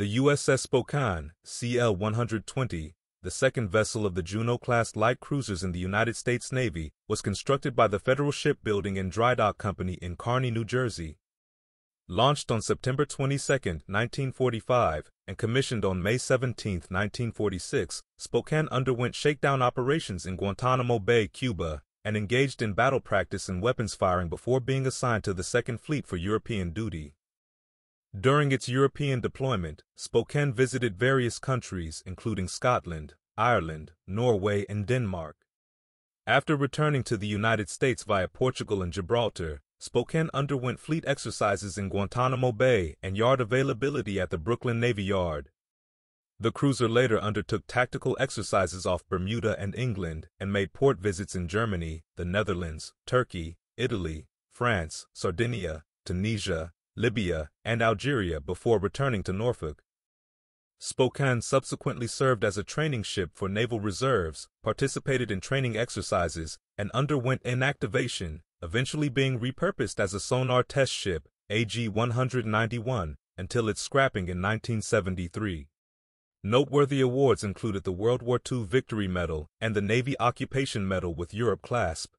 The USS Spokane, CL-120, the second vessel of the Juneau-class light cruisers in the United States Navy, was constructed by the Federal Shipbuilding and Drydock Company in Kearny, New Jersey. Launched on September 22, 1945, and commissioned on May 17, 1946, Spokane underwent shakedown operations in Guantanamo Bay, Cuba, and engaged in battle practice and weapons firing before being assigned to the Second Fleet for European duty. During its European deployment, Spokane visited various countries, including Scotland, Ireland, Norway, and Denmark. After returning to the United States via Portugal and Gibraltar, Spokane underwent fleet exercises in Guantanamo Bay and yard availability at the Brooklyn Navy Yard. The cruiser later undertook tactical exercises off Bermuda and England and made port visits in Germany, the Netherlands, Turkey, Italy, France, Sardinia, Tunisia, Libya, and Algeria before returning to Norfolk. Spokane subsequently served as a training ship for naval reserves, participated in training exercises, and underwent inactivation, eventually being repurposed as a sonar test ship, AG-191, until its scrapping in 1973. Noteworthy awards included the World War II Victory Medal and the Navy Occupation Medal with Europe clasp.